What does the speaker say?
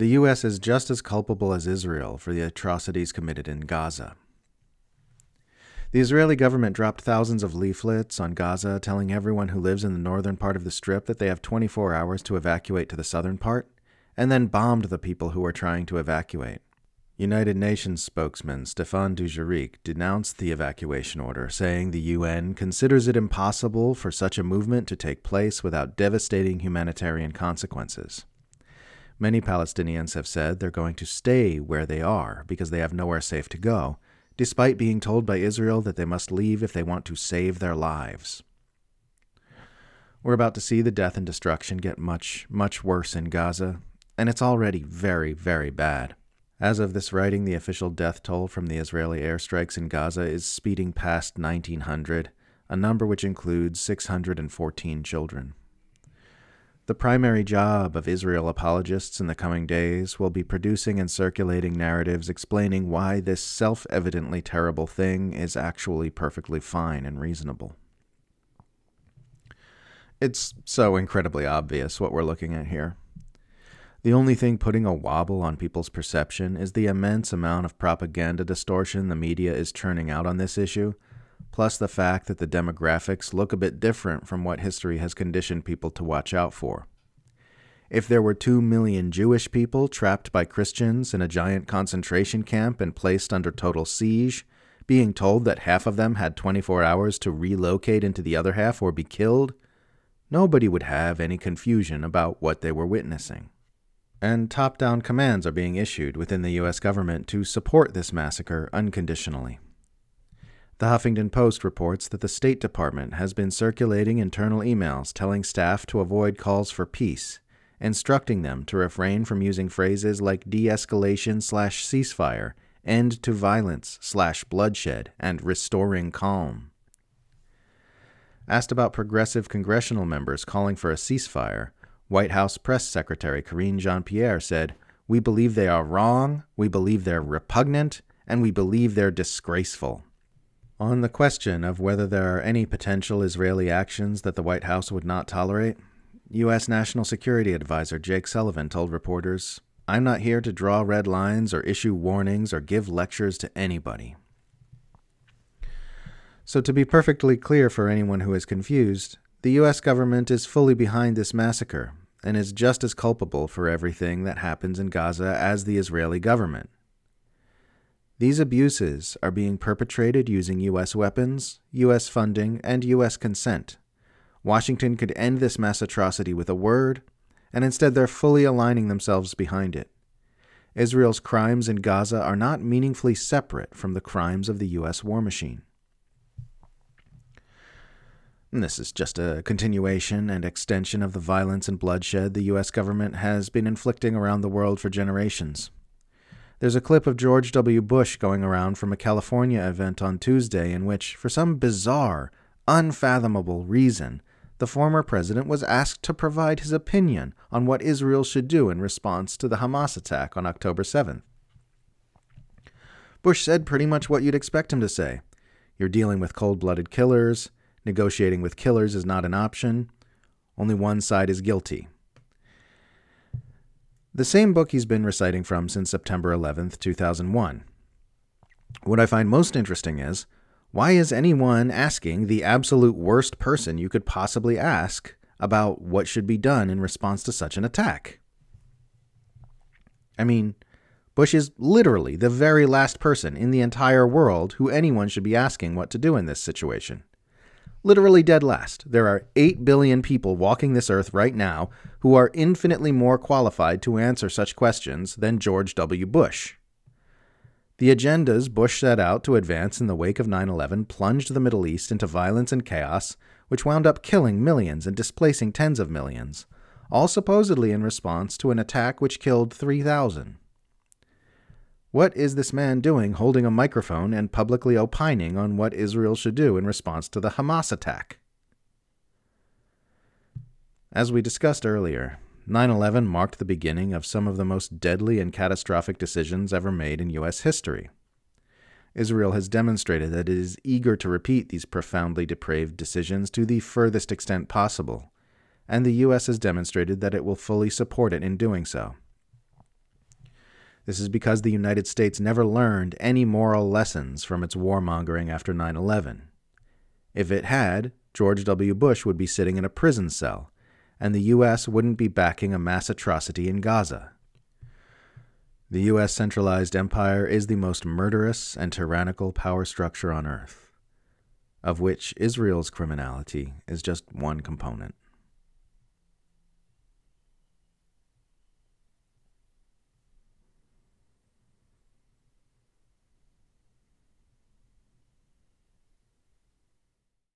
The U.S. is just as culpable as Israel for the atrocities committed in Gaza. The Israeli government dropped thousands of leaflets on Gaza telling everyone who lives in the northern part of the strip that they have 24 hours to evacuate to the southern part, and then bombed the people who were trying to evacuate. United Nations spokesman Stéphane Dujarric denounced the evacuation order, saying the UN considers it impossible for such a movement to take place without devastating humanitarian consequences. Many Palestinians have said they're going to stay where they are because they have nowhere safe to go, despite being told by Israel that they must leave if they want to save their lives. We're about to see the death and destruction get much, much worse in Gaza, and it's already very, very bad. As of this writing, the official death toll from the Israeli airstrikes in Gaza is speeding past 1,900, a number which includes 614 children. The primary job of Israel apologists in the coming days will be producing and circulating narratives explaining why this self evidently terrible thing is actually perfectly fine and reasonable. It's so incredibly obvious what we're looking at here. The only thing putting a wobble on people's perception is the immense amount of propaganda distortion the media is churning out on this issue, plus the fact that the demographics look a bit different from what history has conditioned people to watch out for. If there were two million Jewish people trapped by Christians in a giant concentration camp and placed under total siege, being told that half of them had 24 hours to relocate into the other half or be killed, nobody would have any confusion about what they were witnessing. And top down commands are being issued within the U.S. government to support this massacre unconditionally. The Huffington Post reports that the State Department has been circulating internal emails telling staff to avoid calls for peace, instructing them to refrain from using phrases like de escalation slash ceasefire, end to violence slash bloodshed, and restoring calm. Asked about progressive congressional members calling for a ceasefire, White House Press Secretary Karine Jean Pierre said, We believe they are wrong, we believe they're repugnant, and we believe they're disgraceful. On the question of whether there are any potential Israeli actions that the White House would not tolerate, U.S. National Security Advisor Jake Sullivan told reporters, I'm not here to draw red lines or issue warnings or give lectures to anybody. So, to be perfectly clear for anyone who is confused, the U.S. government is fully behind this massacre and is just as culpable for everything that happens in Gaza as the Israeli government. These abuses are being perpetrated using U.S. weapons, U.S. funding, and U.S. consent. Washington could end this mass atrocity with a word, and instead they're fully aligning themselves behind it. Israel's crimes in Gaza are not meaningfully separate from the crimes of the U.S. war machine. And this is just a continuation and extension of the violence and bloodshed the U.S. government has been inflicting around the world for generations. There's a clip of George W. Bush going around from a California event on Tuesday in which, for some bizarre, unfathomable reason, the former president was asked to provide his opinion on what Israel should do in response to the Hamas attack on October 7th. Bush said pretty much what you'd expect him to say. You're dealing with cold blooded killers. Negotiating with killers is not an option. Only one side is guilty. The same book he's been reciting from since September 11th, 2001. What I find most interesting is why is anyone asking the absolute worst person you could possibly ask about what should be done in response to such an attack? I mean, Bush is literally the very last person in the entire world who anyone should be asking what to do in this situation literally dead last. There are 8 billion people walking this earth right now who are infinitely more qualified to answer such questions than George W. Bush. The agendas Bush set out to advance in the wake of 9 11 plunged the Middle East into violence and chaos, which wound up killing millions and displacing tens of millions, all supposedly in response to an attack which killed 3,000. What is this man doing holding a microphone and publicly opining on what Israel should do in response to the Hamas attack? As we discussed earlier, 9 11 marked the beginning of some of the most deadly and catastrophic decisions ever made in U.S. history. Israel has demonstrated that it is eager to repeat these profoundly depraved decisions to the furthest extent possible, and the U.S. has demonstrated that it will fully support it in doing so. This is because the United States never learned any moral lessons from its warmongering after 9 11. If it had, George W. Bush would be sitting in a prison cell, and the U.S. wouldn't be backing a mass atrocity in Gaza. The U.S. centralized empire is the most murderous and tyrannical power structure on earth, of which Israel's criminality is just one component.